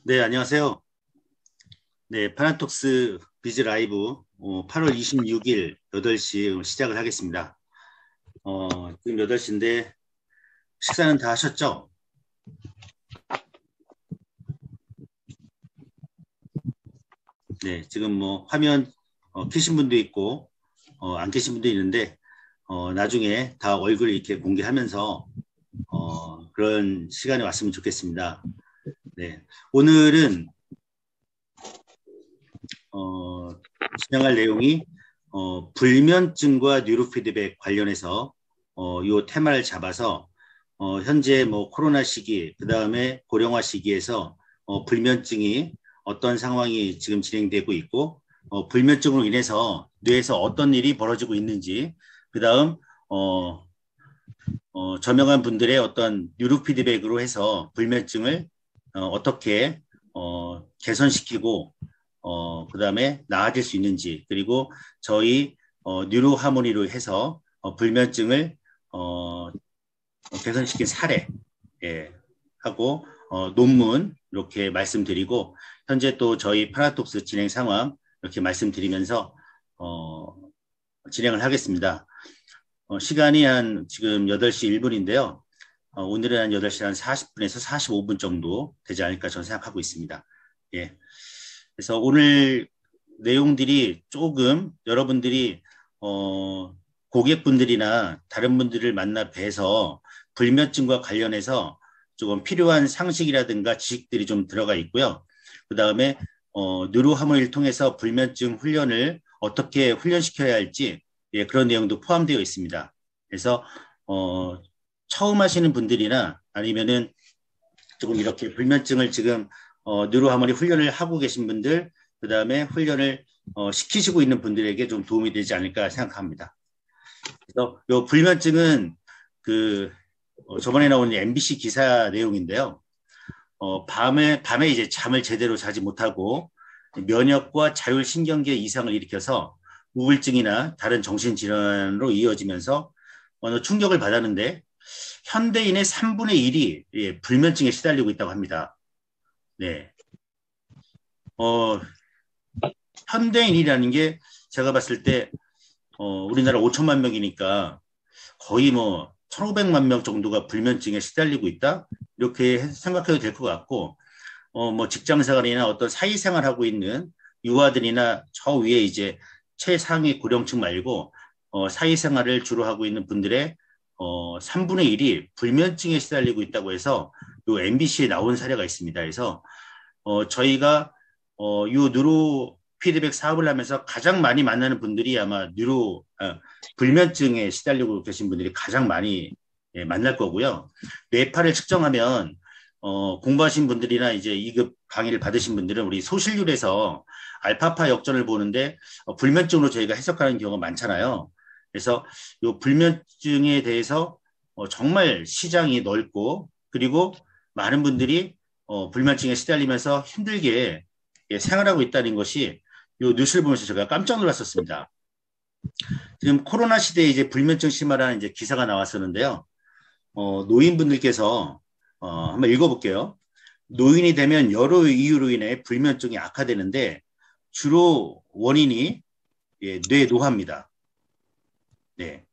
네, 안녕하세요. 네, 파나톡스 비즈 라이브 어, 8월 26일 8시 시작을 하겠습니다. 어, 지금 8시인데 식사는 다 하셨죠? 네, 지금 뭐 화면 어, 켜신 분도 있고 어, 안 켜신 분도 있는데 어, 나중에 다 얼굴 이렇게 공개하면서 어, 그런 시간이 왔으면 좋겠습니다. 네, 오늘은 어, 진행할 내용이 어, 불면증과 뉴로피드백 관련해서 어, 요 테마를 잡아서 어, 현재 뭐 코로나 시기, 그 다음에 고령화 시기에서 어, 불면증이 어떤 상황이 지금 진행되고 있고 어, 불면증으로 인해서 뇌에서 어떤 일이 벌어지고 있는지 그 다음 어, 어, 저명한 분들의 어떤 뉴로 피드백으로 해서 불면증을 어, 떻게 어, 개선시키고 어, 그 다음에 나아질 수 있는지 그리고 저희 어, 뉴로 하모니로 해서 어, 불면증을 어, 개선시킨 사례 예, 하고 어, 논문 이렇게 말씀드리고 현재 또 저희 파라톡스 진행 상황 이렇게 말씀드리면서 어, 진행을 하겠습니다. 어, 시간이 한 지금 8시 1분인데요. 어, 오늘은 한 8시 한 40분에서 45분 정도 되지 않을까 저는 생각하고 있습니다. 예. 그래서 오늘 내용들이 조금 여러분들이 어, 고객분들이나 다른 분들을 만나 뵈서 불면증과 관련해서 조금 필요한 상식이라든가 지식들이 좀 들어가 있고요. 그 다음에 어, 누루하모를 통해서 불면증 훈련을 어떻게 훈련시켜야 할지 예, 그런 내용도 포함되어 있습니다. 그래서 어, 처음 하시는 분들이나 아니면은 조금 이렇게 불면증을 지금 어, 누루하모니 훈련을 하고 계신 분들, 그 다음에 훈련을 어, 시키시고 있는 분들에게 좀 도움이 되지 않을까 생각합니다. 그래서 요 불면증은 그 어, 저번에 나온 MBC 기사 내용인데요. 어, 밤에 밤에 이제 잠을 제대로 자지 못하고 면역과 자율신경계 이상을 일으켜서 우울증이나 다른 정신질환으로 이어지면서 어느 충격을 받았는데 현대인의 3분의 1이 예, 불면증에 시달리고 있다고 합니다. 네. 어, 현대인이라는 게 제가 봤을 때 어, 우리나라 5천만 명이니까 거의 뭐 1,500만 명 정도가 불면증에 시달리고 있다 이렇게 생각해도 될 것 같고 어, 뭐 직장 생활이나 어떤 사회 생활하고 있는 유아들이나 저 위에 이제 최상위 고령층 말고 어, 사회생활을 주로 하고 있는 분들의 어, 3분의 1이 불면증에 시달리고 있다고 해서 요 MBC에 나온 사례가 있습니다. 그래서 어, 저희가 어, 요 뉴로 피드백 사업을 하면서 가장 많이 만나는 분들이 아마 뉴로 어, 불면증에 시달리고 계신 분들이 가장 많이 예, 만날 거고요. 뇌파를 측정하면 어, 공부하신 분들이나 이제 2급 강의를 받으신 분들은 우리 소실률에서 알파파 역전을 보는데 어, 불면증으로 저희가 해석하는 경우가 많잖아요. 그래서 이 불면증에 대해서 어, 정말 시장이 넓고 그리고 많은 분들이 어, 불면증에 시달리면서 힘들게 예, 생활하고 있다는 것이 이 뉴스를 보면서 제가 깜짝 놀랐었습니다. 지금 코로나 시대에 이제 불면증 심화라는 이제 기사가 나왔었는데요. 어, 노인분들께서 어, 한번 읽어볼게요. 노인이 되면 여러 이유로 인해 불면증이 악화되는데 주로 원인이 예, 뇌 노화입니다. 네.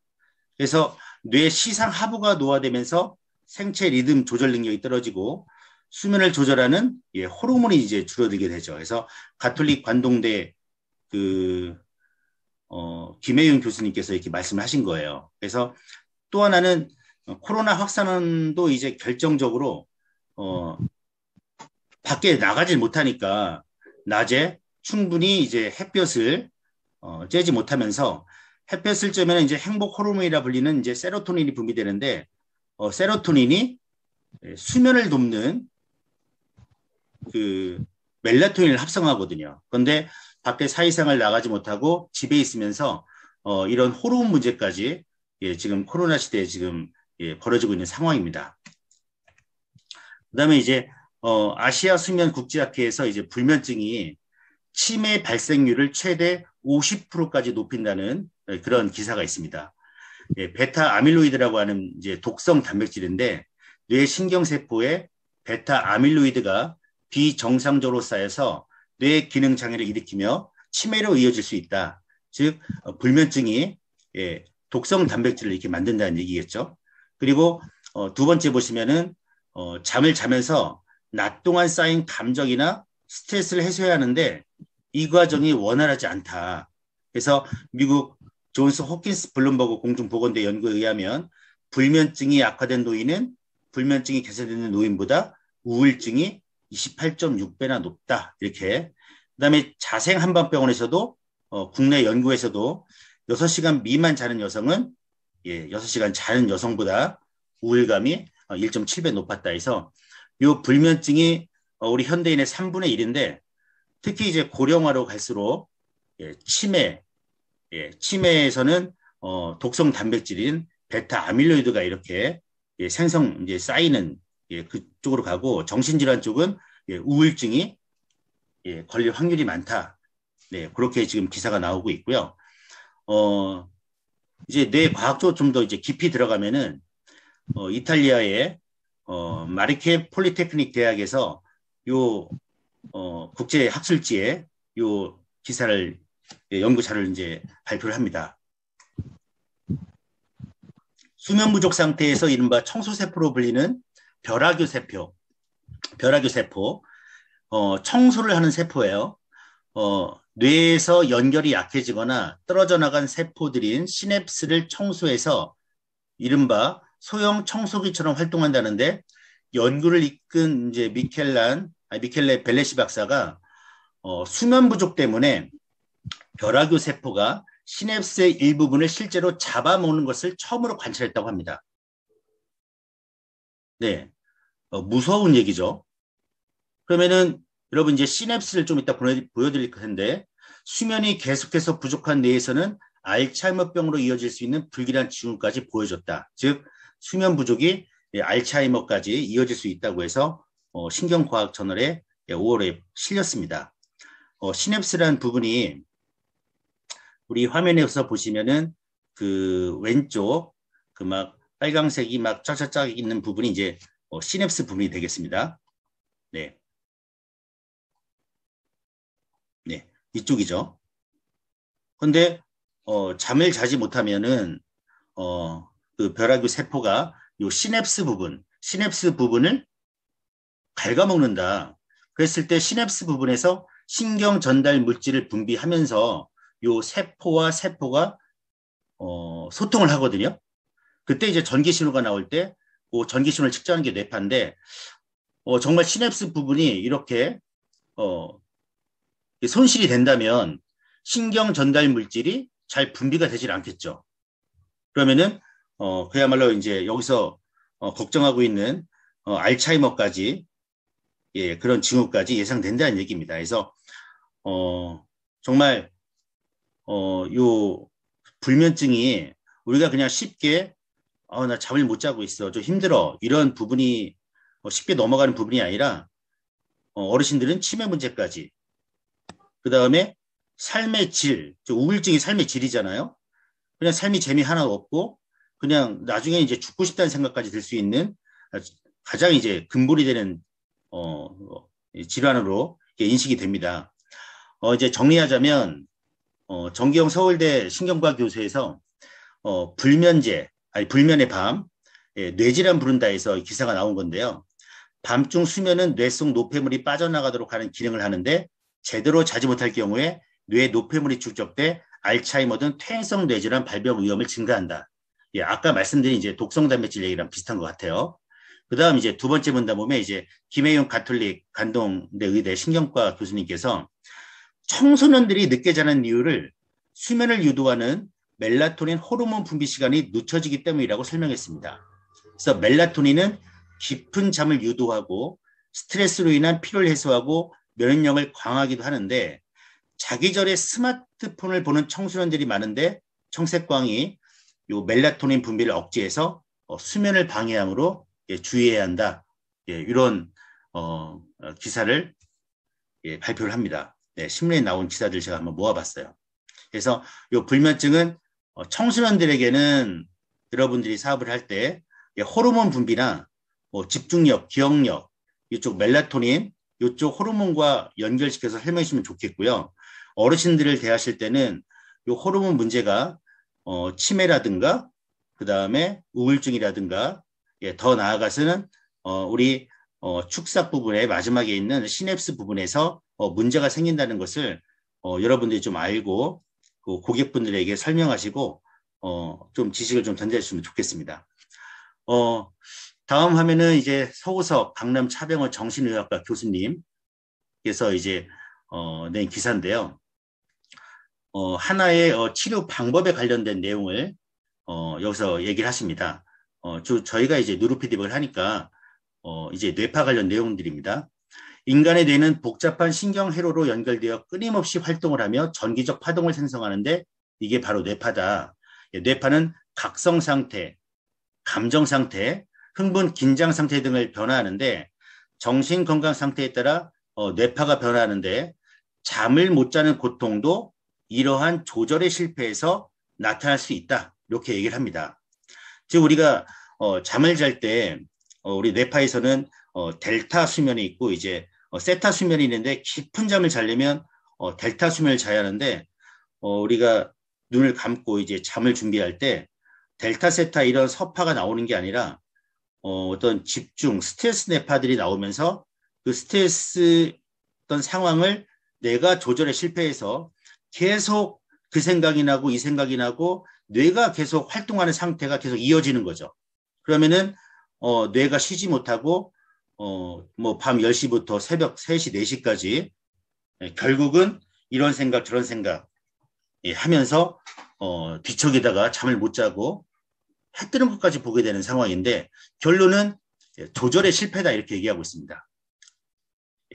그래서 뇌 시상 하부가 노화되면서 생체 리듬 조절 능력이 떨어지고 수면을 조절하는 예, 호르몬이 이제 줄어들게 되죠. 그래서 가톨릭 관동대 그 어, 김혜윤 교수님께서 이렇게 말씀을 하신 거예요. 그래서 또 하나는 어, 코로나 확산도 이제 결정적으로 어, 밖에 나가질 못하니까 낮에 충분히 이제 햇볕을 어, 쬐지 못하면서 햇볕을 쬐면 이제 행복 호르몬이라 불리는 이제 세로토닌이 분비되는데 어, 세로토닌이 수면을 돕는 그 멜라토닌을 합성하거든요. 그런데 밖에 사회생활 나가지 못하고 집에 있으면서 어, 이런 호르몬 문제까지 예, 지금 코로나 시대에 지금 예, 벌어지고 있는 상황입니다. 그다음에 이제 어, 아시아 수면 국제학회에서 이제 불면증이 치매 발생률을 최대 50%까지 높인다는 그런 기사가 있습니다. 예, 베타 아밀로이드라고 하는 이제 독성 단백질인데 뇌 신경세포에 베타 아밀로이드가 비정상적으로 쌓여서 뇌 기능 장애를 일으키며 치매로 이어질 수 있다. 즉 어, 불면증이 예, 독성 단백질을 이렇게 만든다는 얘기겠죠. 그리고 어, 두 번째 보시면은 어, 잠을 자면서 낮 동안 쌓인 감정이나 스트레스를 해소해야 하는데 이 과정이 원활하지 않다. 그래서 미국 존스 호킨스 블룸버그 공중보건대 연구에 의하면 불면증이 악화된 노인은 불면증이 개선되는 노인보다 우울증이 28.6배나 높다. 이렇게. 그 다음에 자생 한방병원에서도 어, 국내 연구에서도 6시간 미만 자는 여성은 예, 6시간 자는 여성보다 우울감이 1.7배 어, 높았다 해서 이 불면증이 어, 우리 현대인의 3분의 1인데 특히 이제 고령화로 갈수록 예, 치매, 예, 치매에서는 어, 독성 단백질인 베타 아밀로이드가 이렇게 예, 생성 이제 쌓이는 예, 그쪽으로 가고 정신질환 쪽은 예, 우울증이 예, 걸릴 확률이 많다. 네, 그렇게 지금 기사가 나오고 있고요. 어, 이제 뇌 과학적으로 좀 더 이제 깊이 들어가면은 어, 이탈리아의 어, 마르케 폴리테크닉 대학에서 요 어, 국제 학술지에 요 기사를 예, 연구 자료를 이제 발표를 합니다. 수면 부족 상태에서 이른바 청소세포로 불리는 별아교 세포, 별아교 세포, 어, 청소를 하는 세포예요. 어, 뇌에서 연결이 약해지거나 떨어져 나간 세포들인 시냅스를 청소해서 이른바 소형 청소기처럼 활동한다는데 연구를 이끈 이제 미켈란, 미켈레 벨레시 박사가 어, 수면 부족 때문에 벼락유 세포가 시냅스의 일부분을 실제로 잡아먹는 것을 처음으로 관찰했다고 합니다. 네, 어, 무서운 얘기죠. 그러면은 여러분 이제 시냅스를 좀 이따 보여드릴 텐데 수면이 계속해서 부족한 뇌에서는 알츠하이머병으로 이어질 수 있는 불길한 징후까지 보여줬다. 즉 수면 부족이 알츠하이머까지 이어질 수 있다고 해서 어, 신경과학 저널에 5월에 실렸습니다. 어, 시냅스라는 부분이 우리 화면에서 보시면은 그 왼쪽 그 막 빨강색이 막 쫙쫙쫙 있는 부분이 이제 어, 시냅스 부분이 되겠습니다. 네. 네. 이쪽이죠. 근데 어, 잠을 자지 못하면은 어, 그 벼락유 세포가 요 시냅스 부분, 시냅스 부분을 갉아먹는다. 그랬을 때 시냅스 부분에서 신경 전달 물질을 분비하면서 요 세포와 세포가 어, 소통을 하거든요. 그때 이제 전기 신호가 나올 때, 그 전기 신호를 측정하는 게 뇌파인데, 어, 정말 시냅스 부분이 이렇게 어, 손실이 된다면 신경 전달 물질이 잘 분비가 되질 않겠죠. 그러면은 어, 그야말로 이제 여기서 어, 걱정하고 있는 어, 알츠하이머까지 예, 그런 징후까지 예상된다는 얘기입니다. 그래서 어, 정말 어, 요 불면증이 우리가 그냥 쉽게 어, 나 잠을 못 자고 있어. 좀 힘들어. 이런 부분이 어, 쉽게 넘어가는 부분이 아니라 어, 어르신들은 치매 문제까지 그 다음에 삶의 질, 우울증이 삶의 질이잖아요. 그냥 삶이 재미 하나 없고 그냥 나중에 이제 죽고 싶다는 생각까지 들 수 있는 가장 이제 근본이 되는 어, 질환으로 인식이 됩니다. 어, 이제 정리하자면 어, 정기영 서울대 신경과 교수에서 어, 불면제, 아니 불면의 밤, 예, 뇌질환 부른다에서 기사가 나온 건데요. 밤중 수면은 뇌 속 노폐물이 빠져나가도록 하는 기능을 하는데 제대로 자지 못할 경우에 뇌 노폐물이 축적돼 알츠하이머 등 퇴행성 뇌질환 발병 위험을 증가한다. 예, 아까 말씀드린 이제 독성 단백질 얘기랑 비슷한 것 같아요. 그 다음 이제 두 번째 문답 보면 이제 김혜용 가톨릭 간동대 의대 신경과 교수님께서 청소년들이 늦게 자는 이유를 수면을 유도하는 멜라토닌 호르몬 분비 시간이 늦춰지기 때문이라고 설명했습니다. 그래서 멜라토닌은 깊은 잠을 유도하고 스트레스로 인한 피로를 해소하고 면역력을 강화하기도 하는데 자기 전에 스마트폰을 보는 청소년들이 많은데 청색광이 요 멜라토닌 분비를 억제해서 어, 수면을 방해하므로 예, 주의해야 한다. 예, 이런 어, 어, 기사를 예, 발표를 합니다. 네, 신문에 나온 기사들 제가 한번 모아봤어요. 그래서 이 불면증은 어, 청소년들에게는 여러분들이 사업을 할때 예, 호르몬 분비나 뭐 집중력, 기억력, 이쪽 멜라토닌 이쪽 호르몬과 연결시켜서 설명해 주시면 좋겠고요. 어르신들을 대하실 때는 이 호르몬 문제가 어, 치매라든가 그 다음에 우울증이라든가 예, 더 나아가서는 어, 우리 어, 축삭 부분의 마지막에 있는 시냅스 부분에서 어, 문제가 생긴다는 것을 어, 여러분들이 좀 알고 그 고객분들에게 설명하시고 어, 좀 지식을 좀 전달했으면 좋겠습니다. 어, 다음 화면은 이제 서우석 강남 차병원 정신의학과 교수님께서 이제 어, 낸 기사인데요. 어, 하나의 어, 치료 방법에 관련된 내용을 어, 여기서 얘기를 하십니다. 어, 저, 저희가 이제 누르피드백을 하니까 어, 이제 뇌파 관련 내용들입니다. 인간의 뇌는 복잡한 신경 회로로 연결되어 끊임없이 활동을 하며 전기적 파동을 생성하는데 이게 바로 뇌파다. 예, 뇌파는 각성 상태, 감정 상태, 흥분, 긴장 상태 등을 변화하는데 정신 건강 상태에 따라 어, 뇌파가 변화하는데 잠을 못 자는 고통도 이러한 조절의 실패에서 나타날 수 있다. 이렇게 얘기를 합니다. 즉 우리가 어, 잠을 잘때 어, 우리 뇌파에서는 어, 델타 수면이 있고 이제 어, 세타 수면이 있는데 깊은 잠을 자려면 어, 델타 수면을 자야 하는데 어, 우리가 눈을 감고 이제 잠을 준비할 때 델타 세타 이런 서파가 나오는 게 아니라 어, 어떤 집중 스트레스 뇌파들이 나오면서 그 스트레스 어떤 상황을 내가 조절에 실패해서 계속 그 생각이 나고 이 생각이 나고 뇌가 계속 활동하는 상태가 계속 이어지는 거죠. 그러면은 어, 뇌가 쉬지 못하고 어, 뭐 밤 10시부터 새벽 3시, 4시까지 예, 결국은 이런 생각 저런 생각 예, 하면서 어, 뒤척이다가 잠을 못 자고 해 뜨는 것까지 보게 되는 상황인데 결론은 예, 조절의 실패다 이렇게 얘기하고 있습니다.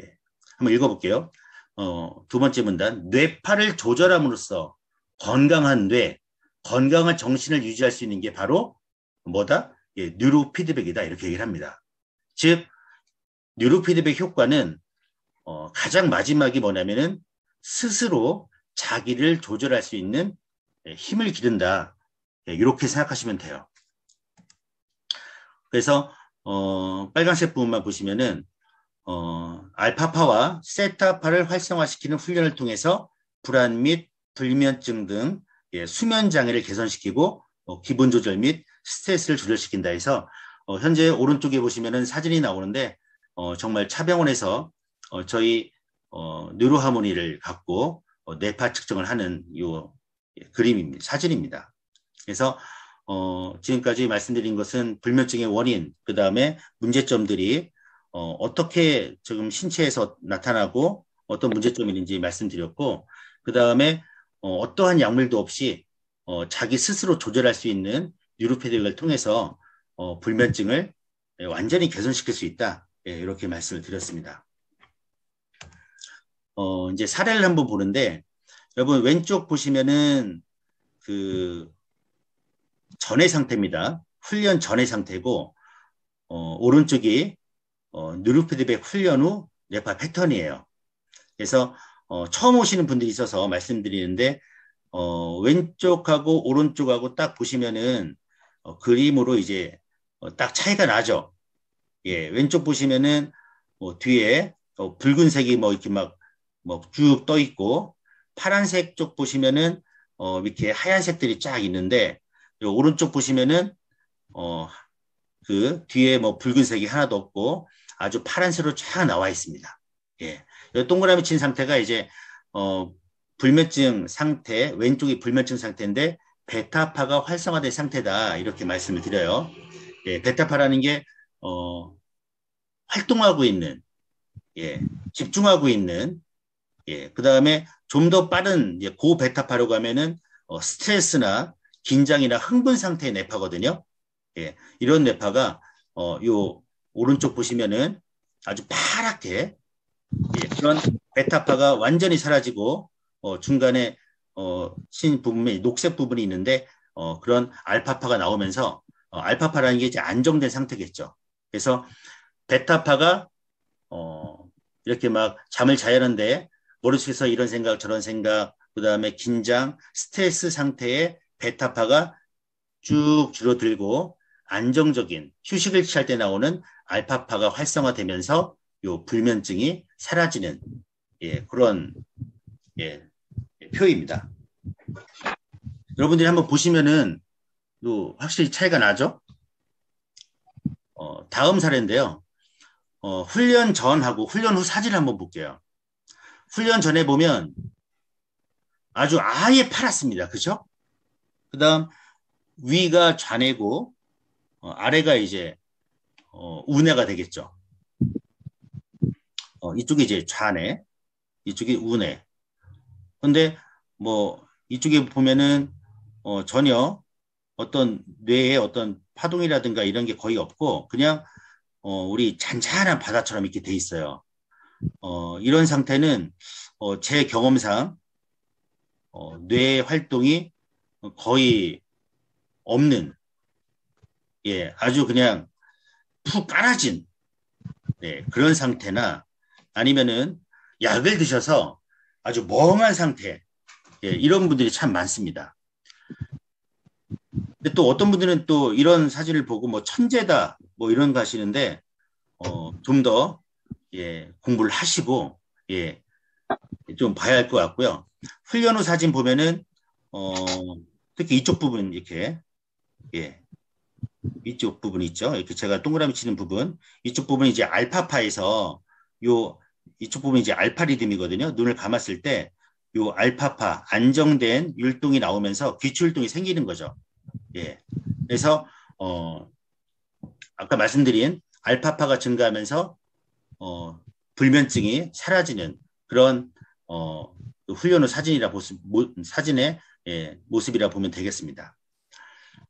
예, 한번 읽어볼게요. 어, 두 번째 문단 뇌파를 조절함으로써 건강한 뇌, 건강한 정신을 유지할 수 있는 게 바로 뭐다? 예, 뉴로 피드백이다 이렇게 얘기를 합니다. 즉 뉴로 피드백 효과는 어, 가장 마지막이 뭐냐면은 스스로 자기를 조절할 수 있는 예, 힘을 기른다. 예, 이렇게 생각하시면 돼요. 그래서 어, 빨간색 부분만 보시면은 어, 알파파와 세타파를 활성화시키는 훈련을 통해서 불안 및 불면증 등 예, 수면 장애를 개선시키고 어, 기분 조절 및 스트레스를 조절시킨다 해서 어, 현재 오른쪽에 보시면은 사진이 나오는데 어, 정말 차병원에서 어, 저희 어, 뉴로하모니를 갖고 어, 뇌파 측정을 하는 요 그림입니다. 사진입니다. 그래서 어, 지금까지 말씀드린 것은 불면증의 원인, 그 다음에 문제점들이 어, 어떻게 지금 신체에서 나타나고 어떤 문제점이 있는지 말씀드렸고, 그 다음에 어, 어떠한 약물도 없이 어, 자기 스스로 조절할 수 있는 뉴로페딕을 통해서 어, 불면증을 완전히 개선시킬 수 있다. 예, 이렇게 말씀을 드렸습니다. 어, 이제 사례를 한번 보는데, 여러분 왼쪽 보시면은 그 전의 상태입니다. 훈련 전의 상태고, 어, 오른쪽이 어, 뉴로피드백 훈련 후 뇌파 패턴이에요. 그래서 어, 처음 오시는 분들이 있어서 말씀드리는데 어, 왼쪽하고 오른쪽하고 딱 보시면은 어, 그림으로 이제 어, 딱 차이가 나죠. 예, 왼쪽 보시면은 뭐 뒤에 어, 붉은색이 뭐 이렇게 막 뭐 쭉 떠 있고 파란색 쪽 보시면은 어, 이렇게 하얀색들이 쫙 있는데 오른쪽 보시면은 어, 그 뒤에 뭐 붉은색이 하나도 없고 아주 파란색으로 쫙 나와 있습니다. 예. 동그라미 친 상태가 이제 어, 불면증 상태, 왼쪽이 불면증 상태인데 베타파가 활성화된 상태다 이렇게 말씀을 드려요. 예, 베타파라는 게 어, 활동하고 있는, 예, 집중하고 있는, 예, 그 다음에 좀 더 빠른 예, 고베타파로 가면은 어, 스트레스나 긴장이나 흥분 상태의 뇌파거든요. 예, 이런 뇌파가 어, 요 오른쪽 보시면은 아주 파랗게 예, 그런 베타파가 완전히 사라지고 어, 중간에 어, 신 부분에 녹색 부분이 있는데 어, 그런 알파파가 나오면서 어, 알파파라는 게 이제 안정된 상태겠죠. 그래서 베타파가 어, 이렇게 막 잠을 자야 하는데 머릿속에서 이런 생각 저런 생각 그 다음에 긴장 스트레스 상태에 베타파가 쭉 줄어들고 안정적인 휴식을 취할 때 나오는 알파파가 활성화되면서 요 불면증이 사라지는 예, 그런 예, 표입니다. 여러분들이 한번 보시면은 또 확실히 차이가 나죠? 어, 다음 사례인데요. 어, 훈련 전하고 훈련 후 사진을 한번 볼게요. 훈련 전에 보면 아주 아예 파랗습니다. 그죠? 그 다음 위가 좌뇌고 어, 아래가 이제 어, 우뇌가 되겠죠. 어, 이쪽이 이제 좌뇌, 이쪽이 우뇌. 근데 뭐 이쪽에 보면은 어, 전혀 어떤 뇌에 어떤 파동이라든가 이런 게 거의 없고 그냥 어, 우리 잔잔한 바다처럼 이렇게 돼 있어요. 어, 이런 상태는 어, 제 경험상 어, 뇌 활동이 거의 없는 예, 아주 그냥 푹 깔아진 네, 그런 상태나 아니면은 약을 드셔서 아주 멍한 상태 예, 이런 분들이 참 많습니다. 근데 또 어떤 분들은 또 이런 사진을 보고 뭐 천재다 뭐 이런 거 하시는데 어, 좀더 예, 공부를 하시고 예, 좀 봐야 할 것 같고요. 훈련 후 사진 보면은 어, 특히 이쪽 부분 이렇게 예, 이쪽 부분 있죠. 이렇게 제가 동그라미 치는 부분 이쪽 부분이 이제 알파파에서 요 이쪽 부분이 이제 알파 리듬이거든요. 눈을 감았을 때 요 알파파 안정된 율동이 나오면서 귀추율동이 생기는 거죠. 예. 그래서 어 아까 말씀드린 알파파가 증가하면서 어 불면증이 사라지는 그런 어 훈련 후 사진이라 보수, 모, 사진의 예, 모습이라 보면 되겠습니다.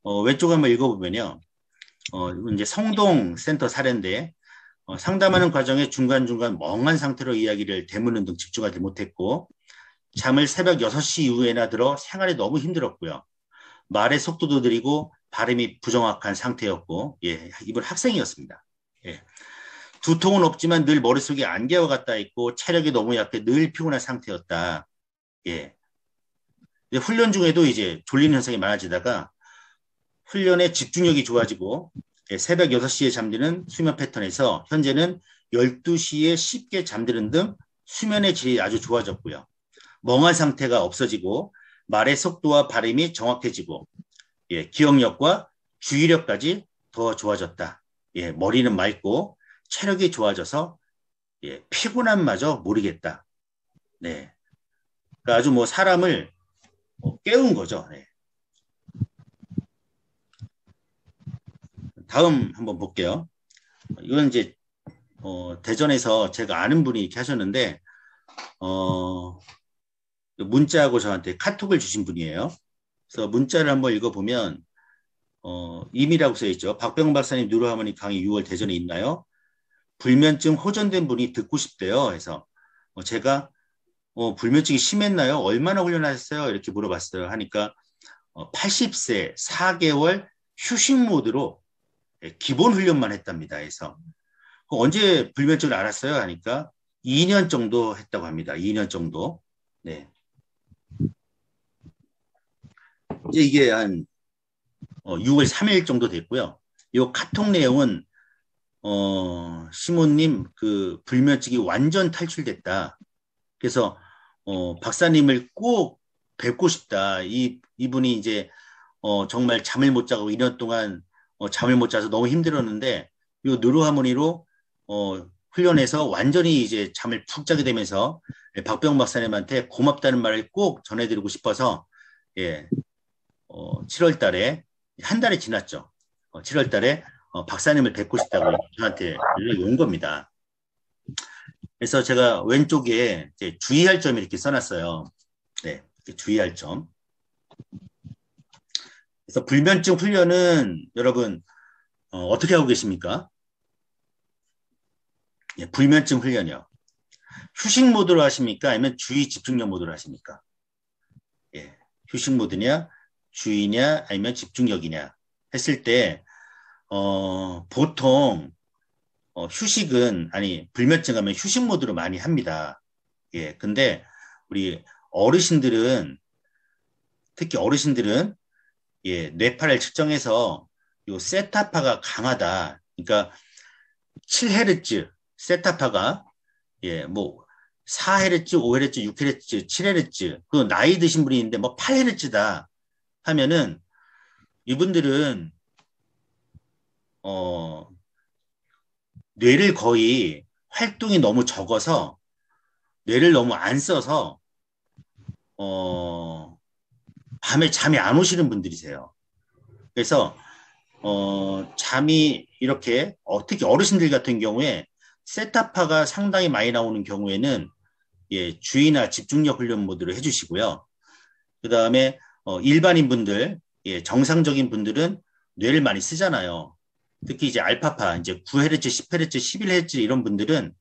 어, 왼쪽 한번 읽어보면요. 어, 이제 성동 센터 사례인데 어, 상담하는 과정에 중간중간 멍한 상태로 이야기를 대묻는 등 집중하지 못했고 잠을 새벽 6시 이후에나 들어 생활이 너무 힘들었고요. 말의 속도도 느리고 발음이 부정확한 상태였고 예, 이분 학생이었습니다. 예. 두통은 없지만 늘 머릿속에 안개와 같다 있고 체력이 너무 약해 늘 피곤한 상태였다. 예. 훈련 중에도 이제 졸리는 현상이 많아지다가 훈련에 집중력이 좋아지고 예, 새벽 6시에 잠드는 수면 패턴에서 현재는 12시에 쉽게 잠드는 등 수면의 질이 아주 좋아졌고요. 멍한 상태가 없어지고 말의 속도와 발음이 정확해지고 예, 기억력과 주의력까지 더 좋아졌다. 예, 머리는 맑고 체력이 좋아져서 예, 피곤함마저 모르겠다. 네. 그러니까 아주 뭐 사람을 뭐 깨운 거죠. 네. 다음 한번 볼게요. 이건 이제 어, 대전에서 제가 아는 분이 이렇게 하셨는데 어, 문자하고 저한테 카톡을 주신 분이에요. 그래서 문자를 한번 읽어보면 어, 임이라고 써있죠. 박병 박사님 누르하모니 강의 6월 대전에 있나요? 불면증 호전된 분이 듣고 싶대요. 해서 어, 제가 어, 불면증이 심했나요? 얼마나 훈련하셨어요? 이렇게 물어봤어요. 하니까 어, 80세 4개월 휴식 모드로 예, 기본 훈련만 했답니다. 해서 언제 불면증을 알았어요? 하니까 2년 정도 했다고 합니다. 2년 정도. 네. 이제 이게 한 어, 6월 3일 정도 됐고요. 이 카톡 내용은 어, 시모님 그 불면증이 완전 탈출됐다. 그래서 어, 박사님을 꼭 뵙고 싶다. 이 이분이 이제 어, 정말 잠을 못 자고 2년 동안 어, 잠을 못 자서 너무 힘들었는데 이 누르하모니로 어, 훈련해서 완전히 이제 잠을 푹 자게 되면서 예, 박병 박사님한테 고맙다는 말을 꼭 전해드리고 싶어서 예, 어, 7월 달에 한 달이 지났죠. 어, 7월 달에 어, 박사님을 뵙고 싶다고 저한테 연락이 온 겁니다. 그래서 제가 왼쪽에 주의할 점이 이렇게 써놨어요. 네, 주의할 점. 그래서 불면증 훈련은 여러분 어, 떻게 하고 계십니까? 예, 불면증 훈련이요. 휴식 모드로 하십니까? 아니면 주의 집중력 모드로 하십니까? 예, 휴식 모드냐, 주의냐, 아니면 집중력이냐 했을 때 어, 보통 어, 휴식은 아니 불면증 하면 휴식 모드로 많이 합니다. 예, 근데 우리 어르신들은 특히 어르신들은 예, 뇌파를 측정해서 요 세타파가 강하다. 그러니까 7헤르츠 세타파가 예, 뭐 4헤르츠, 5헤르츠, 6헤르츠, 7헤르츠 그 나이 드신 분이 있는데 뭐 8헤르츠다 하면은 이분들은 어 뇌를 거의 활동이 너무 적어서 뇌를 너무 안 써서 어 밤에 잠이 안 오시는 분들이세요. 그래서 어 잠이 이렇게 어, 특히 어르신들 같은 경우에 세타파가 상당히 많이 나오는 경우에는 예, 주의나 집중력 훈련 모드를 해주시고요. 그 다음에 어, 일반인 분들, 예, 정상적인 분들은 뇌를 많이 쓰잖아요. 특히 이제 알파파, 이제 9Hz, 10Hz, 11Hz 이런 분들은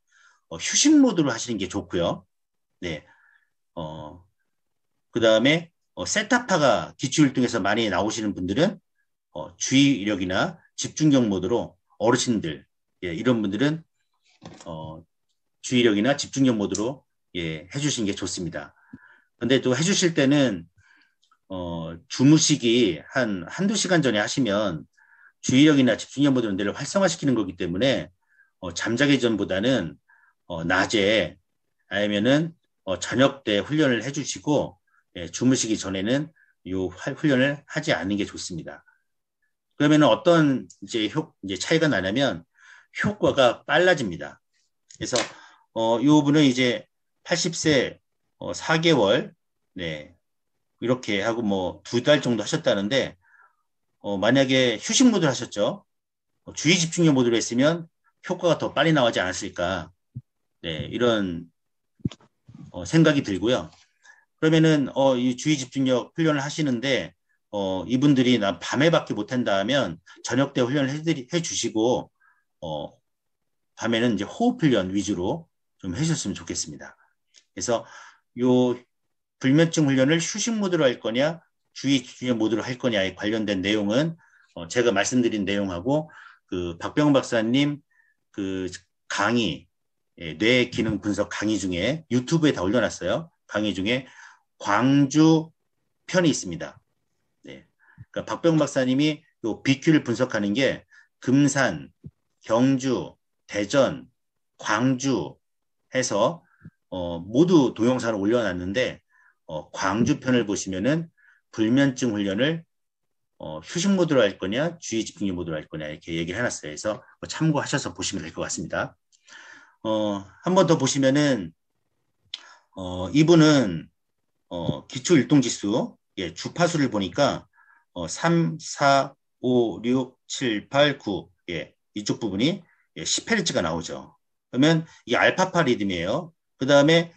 어, 휴식 모드로 하시는 게 좋고요. 네. 어, 그 다음에 어, 세타파가 기초율동에서 많이 나오시는 분들은 어, 주의력이나 집중력 모드로 어르신들, 예, 이런 분들은 어, 주의력이나 집중력 모드로 예, 해주시는 게 좋습니다. 근데 또 해주실 때는 어, 주무시기 한 한두 시간 전에 하시면 주의력이나 집중력 모드 를 활성화시키는 거기 때문에 어, 잠자기 전보다는 어, 낮에 아니면은 어, 저녁 때 훈련을 해주시고 예, 주무시기 전에는 요 훈련을 하지 않는 게 좋습니다. 그러면 어떤 이제 효, 이제 차이가 나냐면 효과가 빨라집니다. 그래서 어, 이 분은 이제 80세 어, 4개월 네 이렇게 하고 뭐 두 달 정도 하셨다는데 어, 만약에 휴식 모드를 하셨죠. 어, 주의 집중력 모드로 했으면 효과가 더 빨리 나오지 않았을까. 네, 이런 어, 생각이 들고요. 그러면은 어, 이 주의 집중력 훈련을 하시는데 어, 이분들이 나 밤에밖에 못한다 하면 저녁 때 훈련을 해드리, 해주시고 어, 밤에는 이제 호흡 훈련 위주로 좀 해주셨으면 좋겠습니다. 그래서 요 불면증 훈련을 휴식 모드로 할 거냐 주의 집중력 모드로 할 거냐에 관련된 내용은 어, 제가 말씀드린 내용하고 그 박병 박사님 그 강의 예, 뇌 기능 분석 강의 중에 유튜브에 다 올려놨어요. 강의 중에 광주 편이 있습니다. 네. 그러니까 박병 박사님이 요 BQ를 분석하는 게 금산, 경주, 대전, 광주 해서 어, 모두 동영상을 올려놨는데 어, 광주 편을 보시면은 불면증 훈련을 어, 휴식 모드로 할 거냐, 주의 집중력 모드로 할 거냐 이렇게 얘기를 해놨어요. 그래서 뭐 참고하셔서 보시면 될 것 같습니다. 어, 한 번 더 보시면은 어, 이분은 어, 기초 일동 지수 예, 주파수를 보니까 어, 3, 4, 5, 6, 7, 8, 9 예, 이쪽 부분이 예, 10Hz가 나오죠. 그러면 이 알파파 리듬이에요. 그 다음에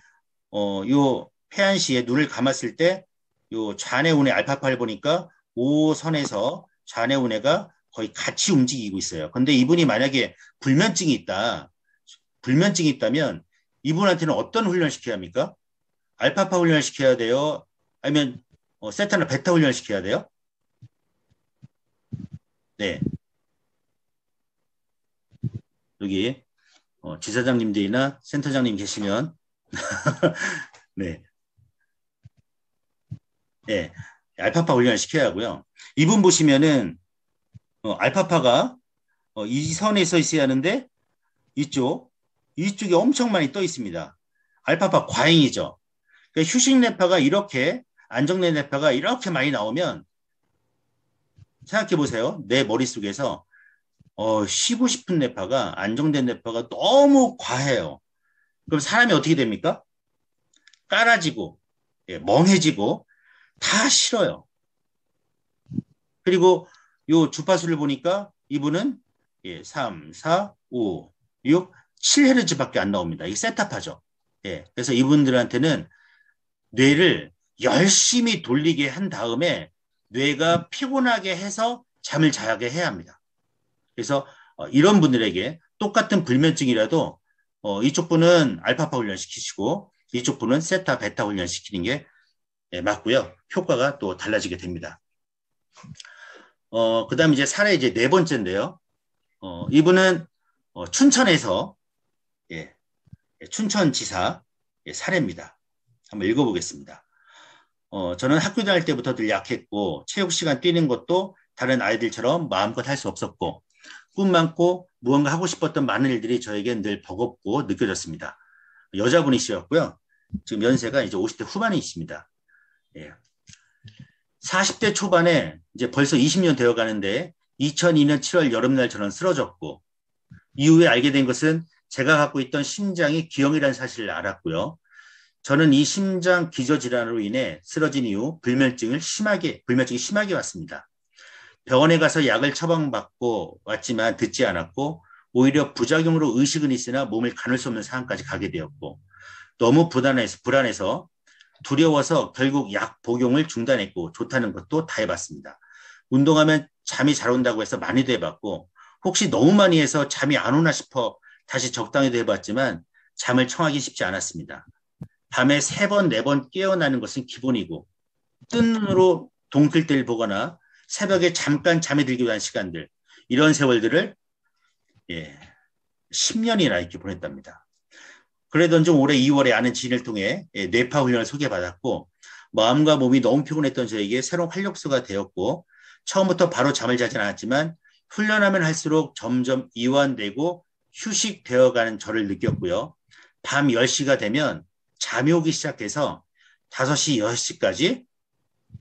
어, 요 폐안 시에 눈을 감았을 때 요 좌뇌 운의 알파파를 보니까 5선에서 좌뇌 운해가 거의 같이 움직이고 있어요. 근데 이분이 만약에 불면증이 있다. 불면증이 있다면 이분한테는 어떤 훈련을 시켜야 합니까? 알파파 훈련을 시켜야 돼요? 아니면 어, 세타나 베타 훈련을 시켜야 돼요? 네. 여기 어, 지사장님들이나 센터장님 계시면 네. 네. 알파파 훈련을 시켜야 하고요. 이분 보시면은 어, 알파파가 어, 이 선에 서 있어야 하는데 이쪽 이쪽에 엄청 많이 떠 있습니다. 알파파 과잉이죠. 그러니까 휴식 뇌파가 이렇게 안정된 뇌파가 이렇게 많이 나오면 생각해 보세요. 내 머릿속에서 어, 쉬고 싶은 뇌파가 안정된 뇌파가 너무 과해요. 그럼 사람이 어떻게 됩니까? 깔아지고 예, 멍해지고 다 싫어요. 그리고 요 주파수를 보니까 이분은 예, 3, 4, 5, 6, 7헤르츠밖에 안 나옵니다. 이게 세타파죠. 예, 그래서 이분들한테는 뇌를 열심히 돌리게 한 다음에 뇌가 피곤하게 해서 잠을 자게 해야 합니다. 그래서 어, 이런 분들에게 똑같은 불면증이라도 어, 이쪽 분은 알파파 훈련 시키시고 이쪽 분은 세타, 베타 훈련 시키는 게 예, 맞고요. 효과가 또 달라지게 됩니다. 어, 그 다음에 이제 사례 이제 네 번째인데요. 어, 이분은 어, 춘천에서 예, 예 춘천지사 예, 사례입니다. 한번 읽어보겠습니다. 어, 저는 학교 다닐 때부터 늘 약했고 체육 시간 뛰는 것도 다른 아이들처럼 마음껏 할 수 없었고 꿈 많고 무언가 하고 싶었던 많은 일들이 저에겐 늘 버겁고 느껴졌습니다. 여자분이시였고요. 지금 연세가 이제 50대 후반이십니다. 예. 40대 초반에 이제 벌써 20년 되어 가는데 2002년 7월 여름날 저는 쓰러졌고 이후에 알게 된 것은 제가 갖고 있던 심장이 기형이라는 사실을 알았고요. 저는 이 심장 기저 질환으로 인해 쓰러진 이후 불면증을 심하게 불면증이 심하게 왔습니다. 병원에 가서 약을 처방받고 왔지만 듣지 않았고 오히려 부작용으로 의식은 있으나 몸을 가눌 수 없는 상황까지 가게 되었고 너무 불안해서 불안해서 두려워서 결국 약 복용을 중단했고 좋다는 것도 다 해봤습니다. 운동하면 잠이 잘 온다고 해서 많이도 해봤고 혹시 너무 많이 해서 잠이 안 오나 싶어 다시 적당히도 해봤지만 잠을 청하기 쉽지 않았습니다. 밤에 세 번, 네 번 깨어나는 것은 기본이고 뜬 눈으로 동틀 를 보거나 새벽에 잠깐 잠에 들기도 한 시간들 이런 세월들을 예, 10년이나 이렇게 보냈답니다. 그러던 중 올해 2월에 아는 지인을 통해 예, 뇌파 훈련을 소개받았고 마음과 몸이 너무 피곤했던 저에게 새로운 활력소가 되었고 처음부터 바로 잠을 자진 않았지만 훈련하면 할수록 점점 이완되고 휴식되어가는 저를 느꼈고요. 밤 10시가 되면 잠이 오기 시작해서 5시, 6시까지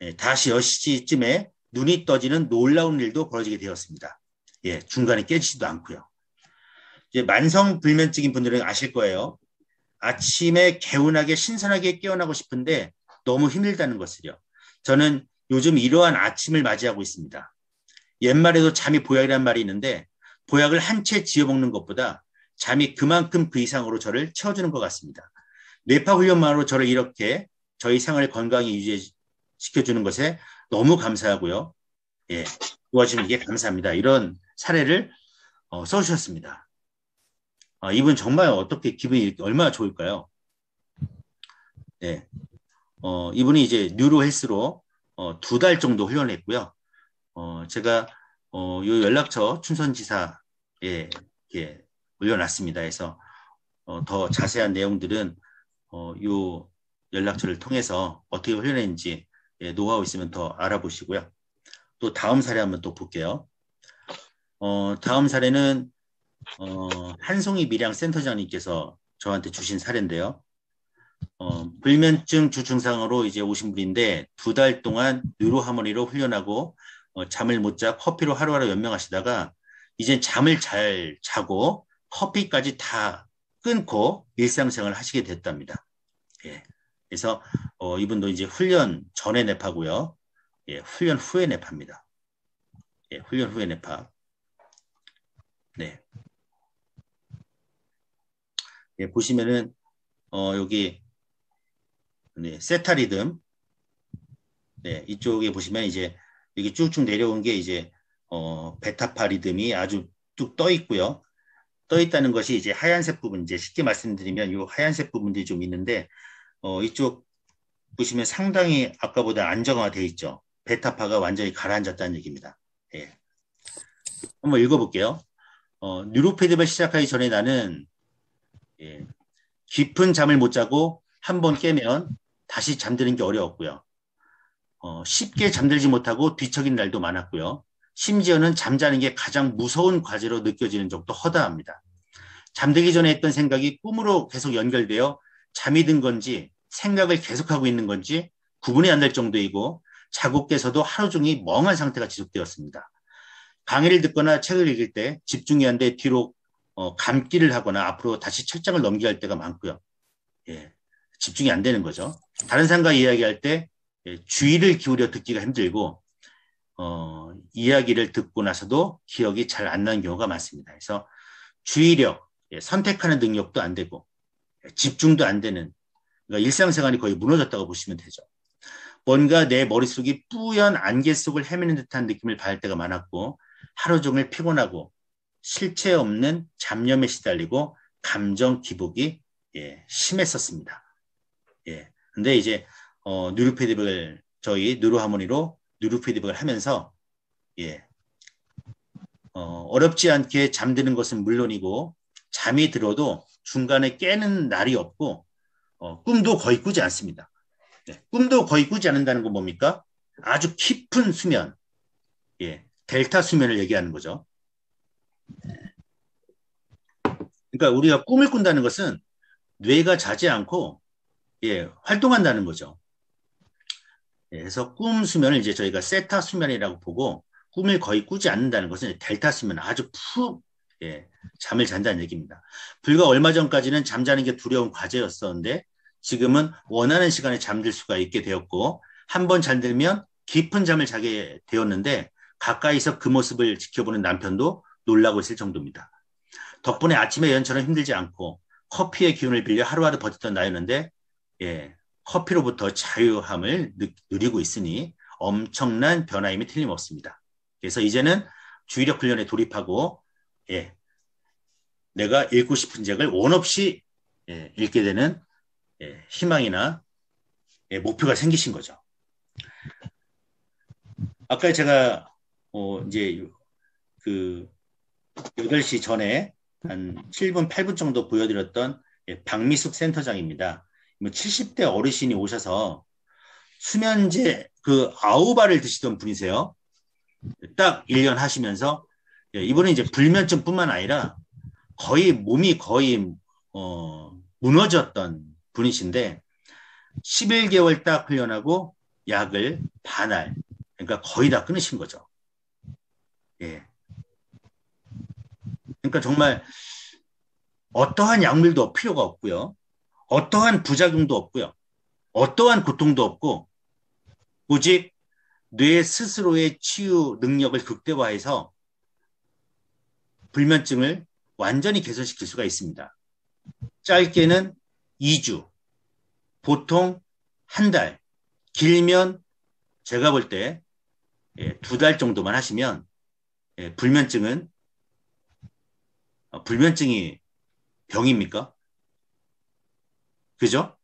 예, 다시 6시쯤에 눈이 떠지는 놀라운 일도 벌어지게 되었습니다. 예, 중간에 깨지지도 않고요. 이제 만성 불면증인 분들은 아실 거예요. 아침에 개운하게 신선하게 깨어나고 싶은데 너무 힘들다는 것을요. 저는 요즘 이러한 아침을 맞이하고 있습니다. 옛말에도 잠이 보약이란 말이 있는데 보약을 한 채 지어 먹는 것보다 잠이 그만큼 그 이상으로 저를 채워주는 것 같습니다. 뇌파 훈련만으로 저를 이렇게 저희 생활을 건강히 유지시켜주는 것에 너무 감사하고요. 예, 도와주는 게 감사합니다. 이런 사례를 어, 써주셨습니다. 아, 이분 정말 어떻게 기분이 얼마나 좋을까요? 네. 어, 이분이 이제 뉴로 헬스로 어, 두 달 정도 훈련했고요. 어, 제가 어, 요 연락처 춘선지사에 예, 올려놨습니다. 그래서 어, 더 자세한 내용들은 어, 요 연락처를 통해서 어떻게 훈련했는지 예, 노하우 있으면 더 알아보시고요. 또 다음 사례 한번 또 볼게요. 어, 다음 사례는 어, 한송이 밀양 센터장님께서 저한테 주신 사례인데요. 어, 불면증 주 증상으로 이제 오신 분인데 두 달 동안 뉴로하모니로 훈련하고 어, 잠을 못 자 커피로 하루하루 연명하시다가 이제 잠을 잘 자고 커피까지 다 끊고 일상생활을 하시게 됐답니다. 예. 그래서 어, 이분도 이제 훈련 전에 냅하고요. 예, 훈련 후에 냅합니다. 예, 훈련 후에 냅합. 네. 예, 보시면은 어, 여기 네, 세타 리듬. 네, 이쪽에 보시면 이제 여기 쭉쭉 내려온 게 이제 어, 베타파 리듬이 아주 쭉떠 있고요. 떠 있다는 것이 이제 하얀색 부분 이제 쉽게 말씀드리면 이 하얀색 부분들이 좀 있는데 어, 이쪽 보시면 상당히 아까보다 안정화되어 있죠. 베타파가 완전히 가라앉았다는 얘기입니다. 예. 한번 읽어볼게요. 어, 뉴로페드를 시작하기 전에 나는 예, 깊은 잠을 못 자고 한 번 깨면 다시 잠드는 게 어려웠고요. 어, 쉽게 잠들지 못하고 뒤척인 날도 많았고요. 심지어는 잠자는 게 가장 무서운 과제로 느껴지는 적도 허다합니다. 잠들기 전에 했던 생각이 꿈으로 계속 연결되어 잠이 든 건지 생각을 계속하고 있는 건지 구분이 안 될 정도이고 자고 깨서도 하루 종일 멍한 상태가 지속되었습니다. 강의를 듣거나 책을 읽을 때 집중이 안 돼 뒤로 어, 감기를 하거나 앞으로 다시 책장을 넘겨야 할 때가 많고요. 예, 집중이 안 되는 거죠. 다른 사람과 이야기할 때 예, 주의를 기울여 듣기가 힘들고 어, 이야기를 듣고 나서도 기억이 잘 안 나는 경우가 많습니다. 그래서 주의력, 예, 선택하는 능력도 안 되고 예, 집중도 안 되는 그러니까 일상생활이 거의 무너졌다고 보시면 되죠. 뭔가 내 머릿속이 뿌연 안개 속을 헤매는 듯한 느낌을 받을 때가 많았고 하루 종일 피곤하고 실체 없는 잡념에 시달리고 감정 기복이 예, 심했었습니다. 예. 근데 이제 어, 뉴로 피드백을 저희 뉴로 하모니로 뉴로 피드백을 하면서 예. 어, 어렵지 않게 잠드는 것은 물론이고 잠이 들어도 중간에 깨는 날이 없고 어, 꿈도 거의 꾸지 않습니다. 네. 꿈도 거의 꾸지 않는다는 건 뭡니까? 아주 깊은 수면, 예, 델타 수면을 얘기하는 거죠. 그러니까 우리가 꿈을 꾼다는 것은 뇌가 자지 않고 예, 활동한다는 거죠. 예, 그래서 꿈 수면을 이제 저희가 세타 수면이라고 보고 꿈을 거의 꾸지 않는다는 것은 델타 수면 아주 푹 예, 잠을 잔다는 얘기입니다. 불과 얼마 전까지는 잠자는 게 두려운 과제였었는데 지금은 원하는 시간에 잠들 수가 있게 되었고 한 번 잠들면 깊은 잠을 자게 되었는데 가까이서 그 모습을 지켜보는 남편도 놀라고 있을 정도입니다. 덕분에 아침에 연처럼 힘들지 않고 커피의 기운을 빌려 하루하루 버티던 나였는데 예, 커피로부터 자유함을 누리고 있으니 엄청난 변화임이 틀림없습니다. 그래서 이제는 주의력 훈련에 돌입하고 예, 내가 읽고 싶은 책을 원 없이 예, 읽게 되는 예, 희망이나 예, 목표가 생기신 거죠. 아까 제가 어, 이제 그 8시 전에 한 7분, 8분 정도 보여드렸던 예, 박미숙 센터장입니다. 70대 뭐 어르신이 오셔서 수면제 그 아우바를 드시던 분이세요. 딱 1년 하시면서 예, 이번에 이제 불면증뿐만 아니라 거의 몸이 거의 어, 무너졌던 분이신데 11개월 딱 훈련하고 약을 반알 그러니까 거의 다 끊으신 거죠. 예. 그러니까 정말 어떠한 약물도 필요가 없고요. 어떠한 부작용도 없고요. 어떠한 고통도 없고 오직 뇌 스스로의 치유 능력을 극대화해서 불면증을 완전히 개선시킬 수가 있습니다. 짧게는 2주, 보통 한 달, 길면 제가 볼 때 두달 예, 정도만 하시면 예, 불면증은 어, 불면증이 병입니까? 그죠?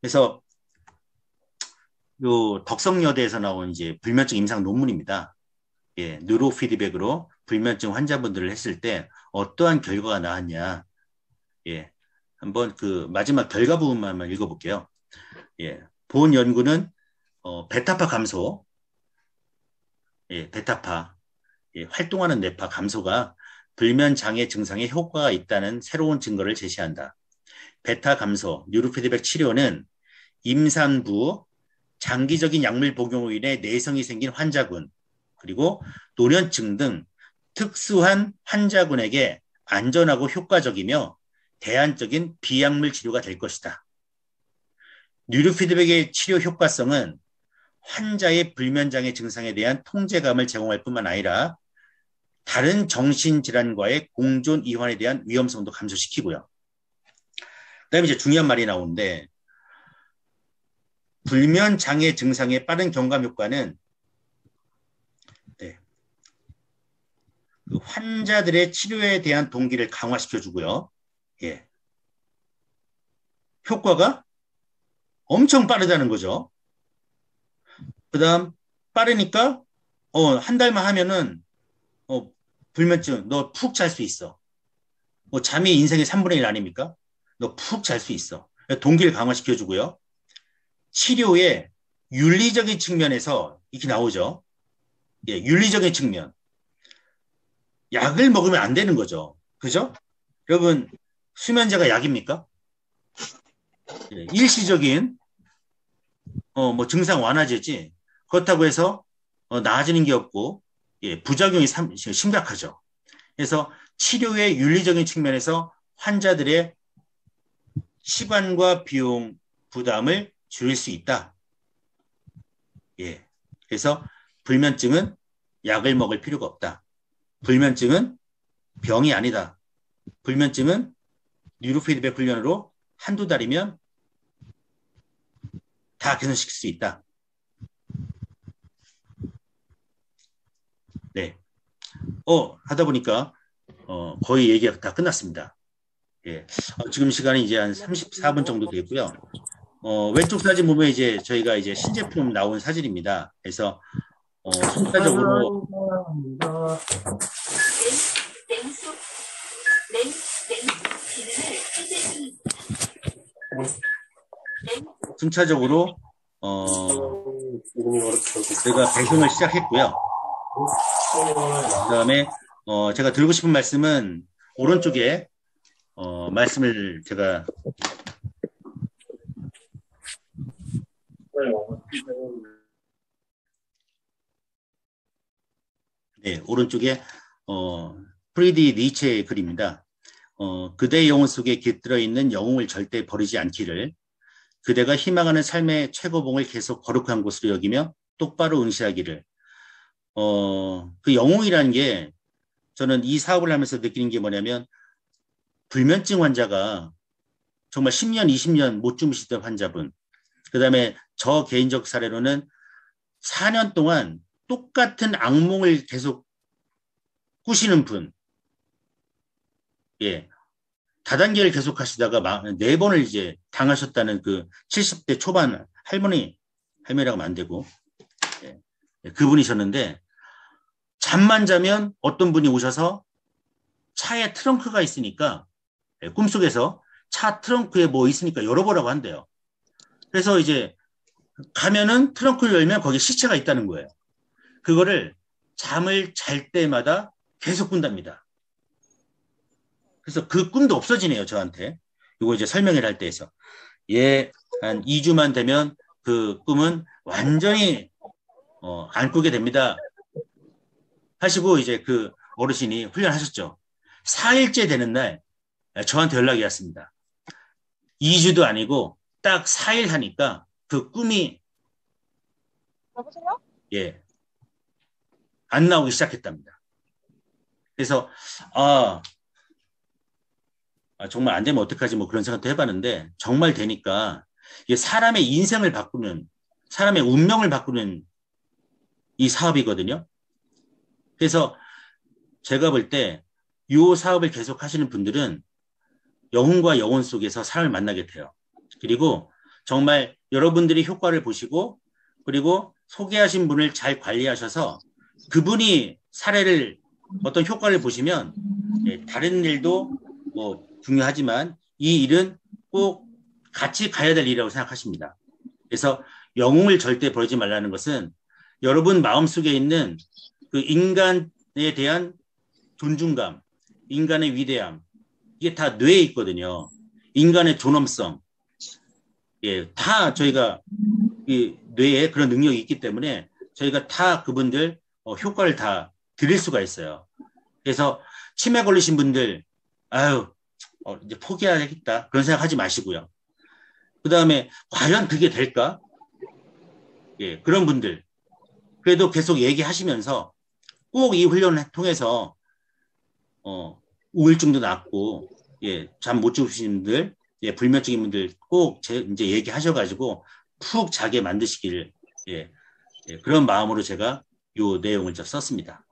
그래서 요 덕성여대에서 나온 이제 불면증 임상 논문입니다. 예, 뉴로 피드백으로 불면증 환자분들을 했을 때 어떠한 결과가 나왔냐. 예, 한번 그 마지막 결과 부분만 읽어볼게요. 예, 본 연구는 어, 베타파 감소, 예, 베타파, 예, 활동하는 뇌파 감소가 불면 장애 증상에 효과가 있다는 새로운 증거를 제시한다. 베타 감소, 뉴로피드백 치료는 임산부, 장기적인 약물 복용으로 인해 내성이 생긴 환자군, 그리고 노년증 등 특수한 환자군에게 안전하고 효과적이며 대안적인 비약물 치료가 될 것이다. 뉴로피드백의 치료 효과성은 환자의 불면장애 증상에 대한 통제감을 제공할 뿐만 아니라 다른 정신질환과의 공존 이완에 대한 위험성도 감소시키고요. 그 다음에 이제 중요한 말이 나오는데 불면 장애 증상의 빠른 경감 효과는 네, 그 환자들의 치료에 대한 동기를 강화시켜 주고요. 예. 효과가 엄청 빠르다는 거죠. 그 다음, 빠르니까, 어, 한 달만 하면은, 어, 불면증, 너 푹 잘 수 있어. 뭐, 잠이 인생의 3분의 1 아닙니까? 너 푹 잘 수 있어. 동기를 강화시켜 주고요. 치료의 윤리적인 측면에서 이렇게 나오죠. 예, 윤리적인 측면. 약을 먹으면 안 되는 거죠. 그죠? 여러분, 수면제가 약입니까? 예, 일시적인 어, 뭐 증상 완화제지. 그렇다고 해서 어, 나아지는 게 없고 예, 부작용이 삼, 심각하죠. 그래서 치료의 윤리적인 측면에서 환자들의 시간과 비용 부담을 줄일 수 있다. 예. 그래서 불면증은 약을 먹을 필요가 없다. 불면증은 병이 아니다. 불면증은 뉴로피드백 훈련으로 한두 달이면 다 개선시킬 수 있다. 네. 어, 하다 보니까, 어, 거의 얘기가 다 끝났습니다. 예. 어, 지금 시간이 이제 한 34분 정도 되고요. 어, 왼쪽 사진 보면 이제 저희가 이제 신제품 나온 사진입니다. 그래서, 어, 순차적으로. 순차적으로, 어, 저희가 배송을 시작했고요. 그 다음에 어, 제가 들고 싶은 말씀은 오른쪽에 어, 말씀을 제가 네, 오른쪽에 어, 프리디 니체의 글입니다. 어, 그대의 영혼 속에 깃들어 있는 영웅을 절대 버리지 않기를 그대가 희망하는 삶의 최고봉을 계속 거룩한 곳으로 여기며 똑바로 응시하기를 어, 그 영웅이라는 게 저는 이 사업을 하면서 느끼는 게 뭐냐면 불면증 환자가 정말 10년, 20년 못 주무시던 환자분 그 다음에 저 개인적 사례로는 4년 동안 똑같은 악몽을 계속 꾸시는 분. 예. 다단계를 계속 하시다가 네 번을 이제 당하셨다는 그 70대 초반 할머니, 할머니라고 하면 안 되고, 예. 예. 그분이셨는데, 잠만 자면 어떤 분이 오셔서 차에 트렁크가 있으니까, 예. 꿈속에서 차 트렁크에 뭐 있으니까 열어보라고 한대요. 그래서 이제 가면은 트렁크를 열면 거기에 시체가 있다는 거예요. 그거를 잠을 잘 때마다 계속 꾼답니다. 그래서 그 꿈도 없어지네요, 저한테. 이거 이제 설명을 할 때에서. 예, 한 2주만 되면 그 꿈은 완전히 어, 안 꾸게 됩니다. 하시고 이제 그 어르신이 훈련하셨죠. 4일째 되는 날 저한테 연락이 왔습니다. 2주도 아니고 딱 4일 하니까 그 꿈이 여보세요? 예. 안 나오기 시작했답니다. 그래서 아, 아, 정말 안 되면 어떡하지 뭐 그런 생각도 해봤는데 정말 되니까 이게 사람의 인생을 바꾸는 사람의 운명을 바꾸는 이 사업이거든요. 그래서 제가 볼 때 이 사업을 계속 하시는 분들은 영혼과 영혼 속에서 사람을 만나게 돼요. 그리고 정말 여러분들이 효과를 보시고 그리고 소개하신 분을 잘 관리하셔서 그분이 사례를 어떤 효과를 보시면 예, 다른 일도 뭐 중요하지만 이 일은 꼭 같이 가야 될 일이라고 생각하십니다. 그래서 영웅을 절대 버리지 말라는 것은 여러분 마음속에 있는 그 인간에 대한 존중감, 인간의 위대함, 이게 다 뇌에 있거든요. 인간의 존엄성. 예, 다 저희가 이 뇌에 그런 능력이 있기 때문에 저희가 다 그분들 어, 효과를 다 드릴 수가 있어요. 그래서 치매 걸리신 분들, 아유, 어, 이제 포기해야겠다. 그런 생각 하지 마시고요. 그 다음에, 과연 그게 될까? 예, 그런 분들. 그래도 계속 얘기하시면서 꼭 이 훈련을 통해서, 어, 우울증도 낫고, 예, 잠 못 주무시는 분들, 예, 불면증인 분들 꼭 제, 이제 얘기하셔가지고 푹 자게 만드시길, 예, 예, 그런 마음으로 제가 요 내용을 썼습니다.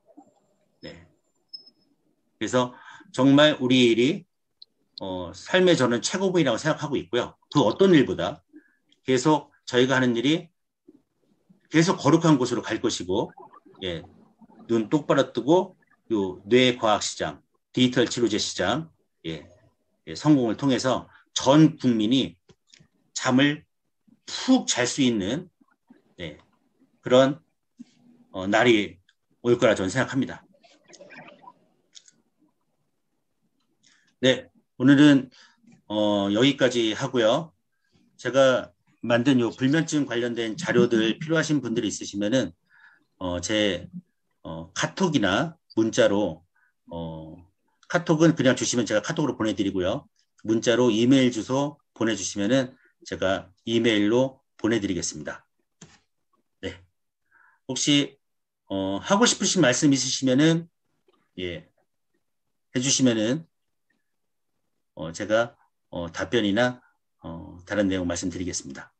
네. 그래서 정말 우리 일이 어, 삶의 저는 최고봉이라고 생각하고 있고요. 그 어떤 일보다 계속 저희가 하는 일이 계속 거룩한 곳으로 갈 것이고, 예, 눈 똑바로 뜨고, 요 뇌과학 시장, 디지털 치료제 시장, 예, 예 성공을 통해서 전 국민이 잠을 푹 잘 수 있는 네, 그런 어, 날이 올 거라 저는 생각합니다. 네, 오늘은 어, 여기까지 하고요. 제가 만든 요 불면증 관련된 자료들 필요하신 분들이 있으시면은 어, 제 어, 카톡이나 문자로 어, 카톡은 그냥 주시면 제가 카톡으로 보내드리고요. 문자로 이메일 주소 보내주시면은 제가 이메일로 보내드리겠습니다. 네. 혹시 어, 하고 싶으신 말씀 있으시면은 예 해주시면은 어, 제가 어, 답변이나 어, 다른 내용 말씀드리겠습니다.